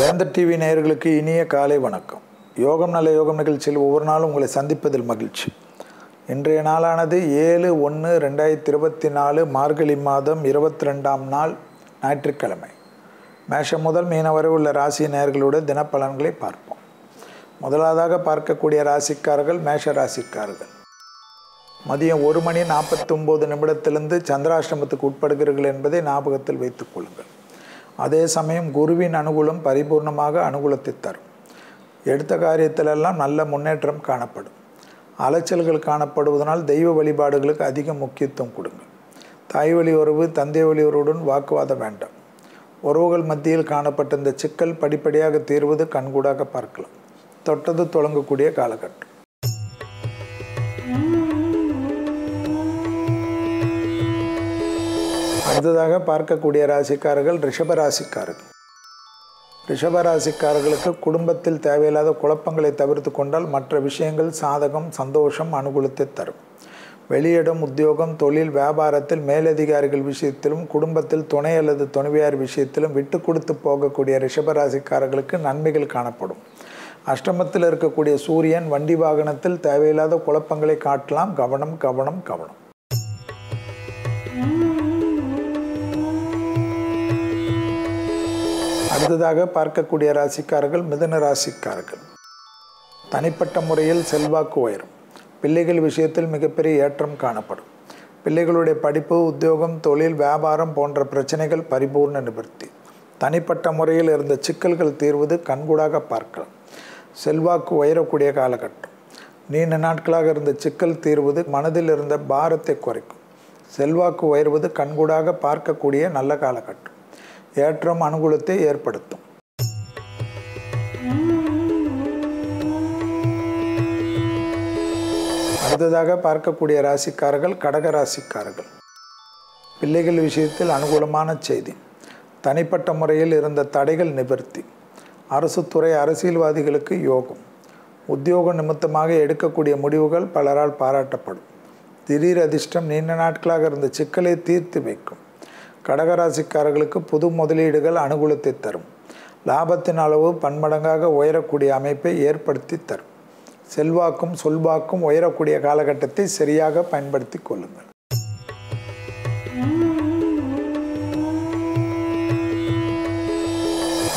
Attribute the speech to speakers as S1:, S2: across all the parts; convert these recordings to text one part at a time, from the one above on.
S1: வேந்தர் டிவி நேயர்களுக்கு இனிய காலை வணக்கம். யோகம் நல்ல யோகம் நிகழ்ச்சியில் ஒவ்வொரு நாளும் உங்களை சந்திப்பதில் மகிழ்ச்சி. இன்றைய நாளானது ஏழு ஒன்று ரெண்டாயிரத்தி இருபத்தி நாலு மார்கழி மாதம் இருபத்தி ரெண்டாம் நாள் ஞாயிற்றுக்கிழமை. மேஷம் முதல் மீன வரை உள்ள ராசி நேயர்களுடைய தினப்பலன்களை பார்ப்போம். முதலாவதாக பார்க்கக்கூடிய ராசிக்காரர்கள் மேஷ ராசிக்காரர்கள். மதியம் ஒரு மணி நாற்பத்தொம்போது நிமிடத்திலிருந்து சந்திராஷ்டமத்துக்கு உட்படுகிறீர்கள் என்பதை ஞாபகத்தில் வைத்துக் கொள்ளுங்கள். அதே சமயம் குருவின் அனுகூலம் பரிபூர்ணமாக அனுகூலத்தை தரும் எடுத்த காரியத்திலெல்லாம் நல்ல முன்னேற்றம் காணப்படும். அலைச்சல்கள் காணப்படுவதனால் தெய்வ வழிபாடுகளுக்கு அதிக முக்கியத்துவம் கொடுங்க. தாய் வழி உறவு தந்தை வழி உறவுடன் வாக்குவாதம் வேண்டாம். உறவுகள் மத்தியில் காணப்பட்ட இந்த சிக்கல் படிப்படியாக தீர்வது கண்கூடாக பார்க்கலாம். தொட்டது தொடங்கக்கூடிய காலகட்டம். அடுத்ததாக பார்க்கக்கூடிய ராசிக்காரர்கள் ரிஷபராசிக்காரர்கள். ராசிக்காரர்கள் ராசிக்காரர்களுக்கு குடும்பத்தில் தேவையில்லாத குழப்பங்களை தவிர்த்து கொண்டால் மற்ற விஷயங்கள் சாதகம் சந்தோஷம் அனுகூலத்தை தரும். வெளியிடம் உத்தியோகம் தொழில் வியாபாரத்தில் மேலதிகாரிகள் விஷயத்திலும் குடும்பத்தில் துணை அல்லது துணைவியார் விஷயத்திலும் விட்டு கொடுத்து போகக்கூடிய ரிஷபராசிக்காரர்களுக்கு நன்மைகள் காணப்படும். அஷ்டமத்தில் இருக்கக்கூடிய சூரியன் வண்டி வாகனத்தில் தேவையில்லாத குழப்பங்களை காட்டலாம். கவனம் கவனம் கவனம். அடுத்ததாக பார்க்கக்கூடிய ராசிக்காரர்கள் மிதன ராசிக்காரர்கள். தனிப்பட்ட முறையில் செல்வாக்கு உயரும். பிள்ளைகள் விஷயத்தில் மிகப்பெரிய ஏற்றம் காணப்படும். பிள்ளைகளுடைய படிப்பு உத்தியோகம் தொழில் வியாபாரம் போன்ற பிரச்சனைகள் பரிபூர்ண நிவர்த்தி. தனிப்பட்ட முறையில் இருந்த சிக்கல்கள் தீர்வது கண்கூடாக பார்க்கலாம். செல்வாக்கு உயரக்கூடிய காலகட்டம். நீண்ட நாட்களாக இருந்த சிக்கல் தீர்வது மனதில் இருந்த பாரத்தை குறைக்கும். செல்வாக்கு உயர்வது கண்கூடாக பார்க்கக்கூடிய நல்ல காலகட்டம். ஏற்றம் அனுகூலத்தை ஏற்படுத்தும். அடுத்ததாக பார்க்கக்கூடிய ராசிக்காரர்கள் கடக ராசிக்காரர்கள். பிள்ளைகள் விஷயத்தில் அனுகூலமான செய்தி. தனிப்பட்ட முறையில் இருந்த தடைகள் நிவர்த்தி. அரசு துறை அரசியல்வாதிகளுக்கு யோகம். உத்தியோக நிமித்தமாக எடுக்கக்கூடிய முடிவுகள் பலரால் பாராட்டப்படும். திடீர் அதிர்ஷ்டம் நீண்ட நாட்களாக இருந்த சிக்கலை தீர்த்து வைக்கும். கடகராசிக்காரர்களுக்கு புது முதலீடுகள் அனுகூலத்தை தரும். லாபத்தின் அளவு பன்மடங்காக உயரக்கூடிய அமைப்பை ஏற்படுத்தி தரும். செல்வாக்கும் சொல்வாக்கும் உயரக்கூடிய காலகட்டத்தை சரியாக பயன்படுத்தி கொள்ளுங்கள்.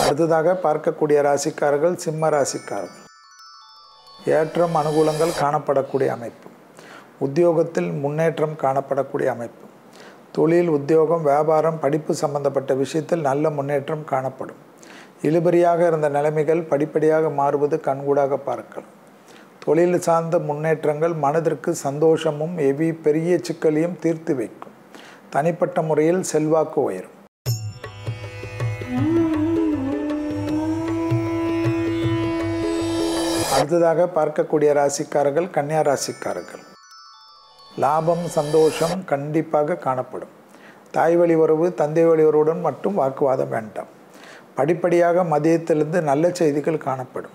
S1: அடுத்ததாக பார்க்கக்கூடிய ராசிக்காரர்கள் சிம்ம ராசிக்காரர்கள். ஏற்றம் அனுகூலங்கள் காணப்படக்கூடிய அமைப்பு. உத்தியோகத்தில் முன்னேற்றம் காணப்படக்கூடிய அமைப்பு. தொழில் உத்தியோகம் வியாபாரம் படிப்பு சம்பந்தப்பட்ட விஷயத்தில் நல்ல முன்னேற்றம் காணப்படும். இழுபறியாக இருந்த நிலைமைகள் படிப்படியாக மாறுவது கண்கூடாக பார்க்கலாம். தொழில் சார்ந்த முன்னேற்றங்கள் மனதிற்கு சந்தோஷமும் எவி பெரிய சிக்கலையும் தீர்த்து வைக்கும். தனிப்பட்ட முறையில் செல்வாக்கு உயரும். அடுத்ததாக பார்க்கக்கூடிய ராசிக்காரர்கள் கன்னியா ராசிக்காரர்கள். லாபம் சந்தோஷம் கண்டிப்பாக காணப்படும். தாய் வழி உறவு தந்தை வழி உறவுடன் மட்டும் வாக்குவாதம் வேண்டாம். படிப்படியாக மதியத்திலிருந்து நல்ல செய்திகள் காணப்படும்.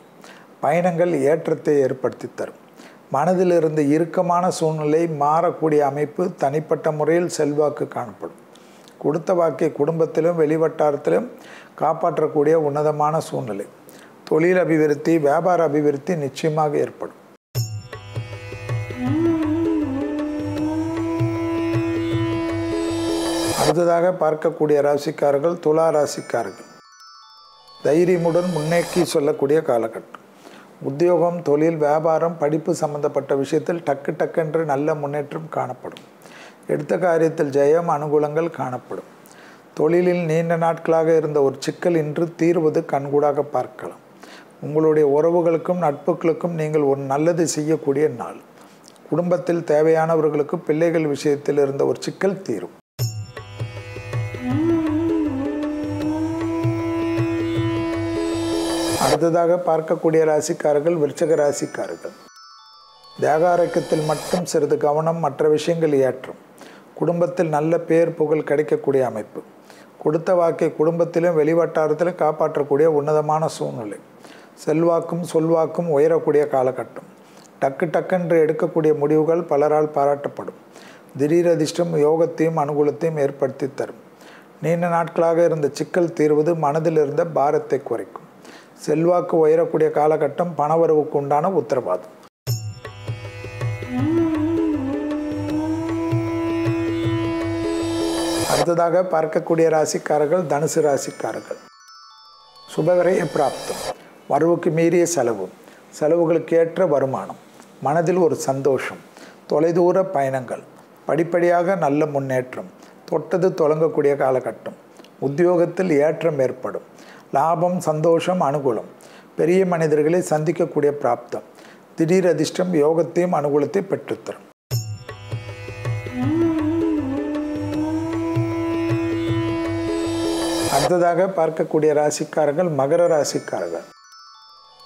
S1: பயணங்கள் ஏற்றத்தை ஏற்படுத்தி தரும். மனதில் இருந்த இறுக்கமான சூழ்நிலை மாறக்கூடிய அமைப்பு தனிப்பட்ட முறையில் செல்வாக்கு காணப்படும். கொடுத்த வாக்கை குடும்பத்திலும் வெளிவட்டாரத்திலும் காப்பாற்றக்கூடிய உன்னதமான சூழ்நிலை. தொழில் அபிவிருத்தி வியாபார அபிவிருத்தி நிச்சயமாக ஏற்படும். அடுத்ததாக பார்க்கக்கூடிய ராசிக்காரர்கள் துலா ராசிக்காரர்கள். தைரியமுடன் முன்னேக்கி சொல்லக்கூடிய காலகட்டம். உத்தியோகம் தொழில் வியாபாரம் படிப்பு சம்பந்தப்பட்ட விஷயத்தில் டக்கு டக்கென்று நல்ல முன்னேற்றம் காணப்படும். எடுத்த காரியத்தில் ஜெயம் அனுகூலங்கள் காணப்படும். தொழிலில் நீண்ட நாட்களாக இருந்த ஒரு சிக்கல் இன்று தீர்வது கண்கூடாக பார்க்கலாம். உங்களுடைய உறவுகளுக்கும் நட்புகளுக்கும் நீங்கள் ஒரு நல்லது செய்யக்கூடிய நாள். குடும்பத்தில் தேவையானவர்களுக்கு பிள்ளைகள் விஷயத்தில் இருந்த ஒரு சிக்கல் தீரும். அடுத்ததாக பார்க்கக்கூடிய ராசிக்காரர்கள் விருச்சக ராசிக்காரர்கள். தேகாரோக்கியத்தில் மட்டும் சிறிது கவனம் மற்ற விஷயங்கள் ஏற்றும் குடும்பத்தில் நல்ல பேர் புகழ் கிடைக்கக்கூடிய அமைப்பு. கொடுத்த வாக்கை குடும்பத்திலும் வெளிவட்டாரத்திலும் காப்பாற்றக்கூடிய உன்னதமான சூழ்நிலை. செல்வாக்கும் சொல்வாக்கும் உயரக்கூடிய காலகட்டம். டக்கு டக்கென்று எடுக்கக்கூடிய முடிவுகள் பலரால் பாராட்டப்படும். திடீர் அதிர்ஷ்டம் யோகத்தையும் அனுகூலத்தையும் ஏற்படுத்தி தரும். நீண்ட நாட்களாக இருந்த சிக்கல் தீர்வது மனதில் இருந்த பாரத்தை குறைக்கும். செல்வாக்கு உயரக்கூடிய காலகட்டம் பணவரவுக்கு உண்டான உத்தரவாதம். அடுத்ததாக பார்க்கக்கூடிய ராசிக்காரர்கள் தனுசு ராசிக்காரர்கள். சுபவரைய பிராப்தம். வரவுக்கு மீறிய செலவு. செலவுகளுக்கு ஏற்ற வருமானம். மனதில் ஒரு சந்தோஷம். தொலைதூர பயணங்கள். படிப்படியாக நல்ல முன்னேற்றம். தொட்டது தொடங்கக்கூடிய காலகட்டம். உத்தியோகத்தில் ஏற்றம் ஏற்படும். லாபம் சந்தோஷம் அனுகூலம். பெரிய மனிதர்களை சந்திக்கக்கூடிய பிராப்தம். திடீர் அதிர்ஷ்டம் யோகத்தையும் அனுகூலத்தை பெற்றுத்தரும். அடுத்ததாக பார்க்கக்கூடிய ராசிக்காரர்கள் மகர ராசிக்காரர்கள்.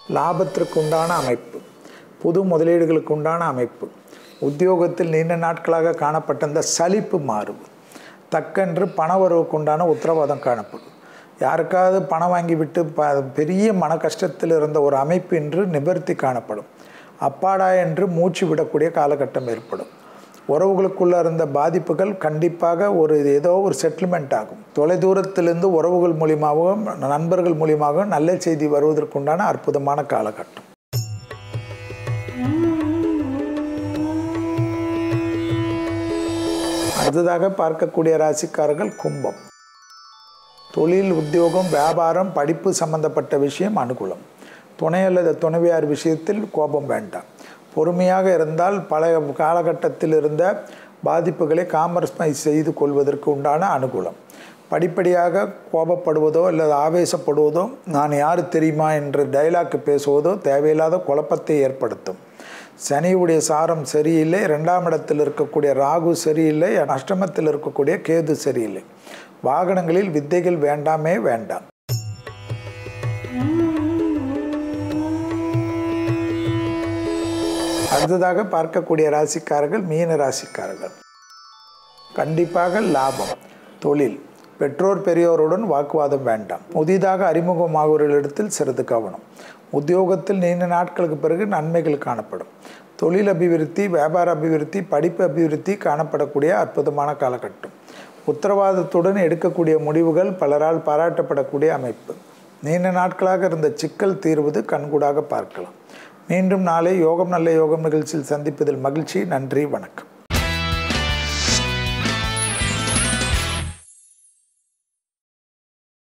S1: லாபத்திற்கு உண்டான அமைப்பு. புது முதலீடுகளுக்கு உண்டான அமைப்பு. உத்தியோகத்தில் நீண்ட நாட்களாக காணப்பட்ட இந்த சலிப்பு மாறும் தக்கென்று பண வரவுக்கு உண்டான உத்தரவாதம் காணப்படும். யாருக்காவது பணம் வாங்கிவிட்டு ப பெரிய மன கஷ்டத்தில் இருந்த ஒரு அமைப்பு இன்று நிவர்த்தி காணப்படும். அப்பாடா என்று மூச்சு விடக்கூடிய காலகட்டம் ஏற்படும். உறவுகளுக்குள்ள இருந்த பாதிப்புகள் கண்டிப்பாக ஒரு ஏதோ ஒரு செட்டில்மெண்ட் ஆகும். தொலைதூரத்திலிருந்து உறவுகள் மூலியமாகவும் நண்பர்கள் மூலியமாகவும் நல்ல செய்தி வருவதற்குண்டான அற்புதமான காலகட்டம். அடுத்ததாக பார்க்கக்கூடிய ராசிக்காரர்கள் கும்பம். தொழில் உத்தியோகம் வியாபாரம் படிப்பு சம்பந்தப்பட்ட விஷயம் அனுகூலம். துணை அல்லது துணைவியார் விஷயத்தில் கோபம் வேண்டாம். பொறுமையாக இருந்தால் பழைய காலகட்டத்தில் இருந்த பாதிப்புகளை காமர்ஸ் செய்து கொள்வதற்கு உண்டான அனுகூலம். படிப்படியாக கோபப்படுவதோ அல்லது ஆவேசப்படுவதோ நான் யார் தெரியுமா என்று டைலாக் பேசுவதோ தேவையில்லாத குழப்பத்தை ஏற்படுத்தும். சனியுடைய சாரம் சரியில்லை ரெண்டாம் இடத்தில் இருக்கக்கூடிய ராகு சரியில்லை அஷ்டமத்தில் இருக்கக்கூடிய கேது சரியில்லை. வாகனங்களில் வித்தைகள் வேண்டாமே வேண்டாம். அடுத்ததாக பார்க்கக்கூடிய ராசிக்காரர்கள் மீன ராசிக்காரர்கள். கண்டிப்பாக லாபம் தொழில் பெற்றோர் பெரியோருடன் வாக்குவாதம் வேண்டாம். புதிதாக அறிமுகமாகவர்களிடத்தில் சிறிது கவனம். உத்தியோகத்தில் நீண்ட நாட்களுக்கு பிறகு நன்மைகள் காணப்படும். தொழில் அபிவிருத்தி வியாபார அபிவிருத்தி படிப்பு அபிவிருத்தி காணப்படக்கூடிய அற்புதமான காலகட்டம். உத்தரவாதத்துடன் எடுக்கக்கூடிய முடிவுகள் பலரால் பாராட்டப்படக்கூடிய அமைப்பு. நீண்ட நாட்களாக இருந்த சிக்கல் தீர்வது கண்கூடாக பார்க்கலாம். மீண்டும் நாளை யோகம் நல்ல யோகம் நிகழ்ச்சியில் சந்திப்பதில் மகிழ்ச்சி. நன்றி வணக்கம்.